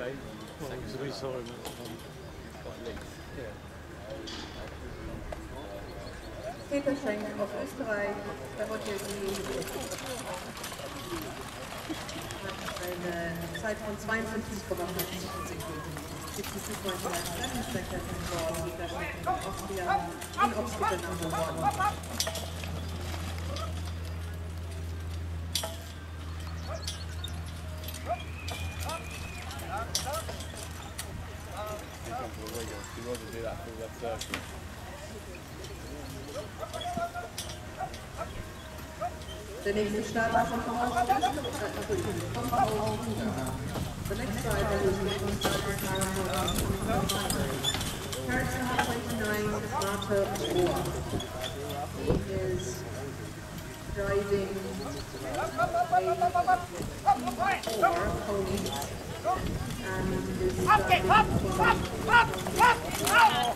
day. Well, we saw him at the Got links. Yeah. Peter Schengen aus Österreich, er wollte die eine Zeit von 52,5 Sekunden. Gibt es die Freunde als Landesstrecker in Dorf, die dann in Austria in Obstmittel geworden. He wasn't do that for the circle. The next driver is Nicholas Harrison 29, Marta Moore. He is driving four and is driving well,